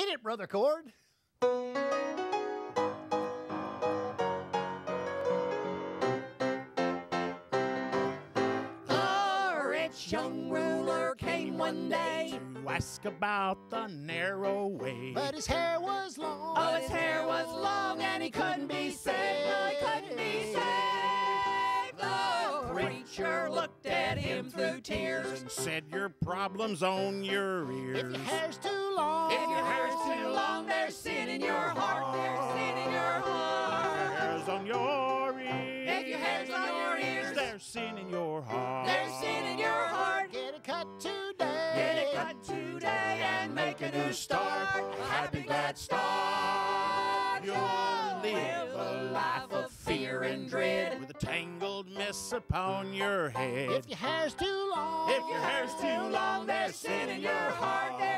Hit it, Brother Cord. A rich young ruler came one day. To ask about the narrow way. But his hair was long. Oh, his hair was long and he couldn't be saved. No, he couldn't be saved. The preacher looked at him through tears. and said your problems on your ears. If your hair's too long. There's sin in your heart. There's sin in your heart. Get it cut today. Get it cut today and make a new start. A happy, glad start. You'll live a life of fear and dread. with a tangled mess upon your head. If your hair's too long. If your hair's too long, There's sin in your heart. There's sin in your heart.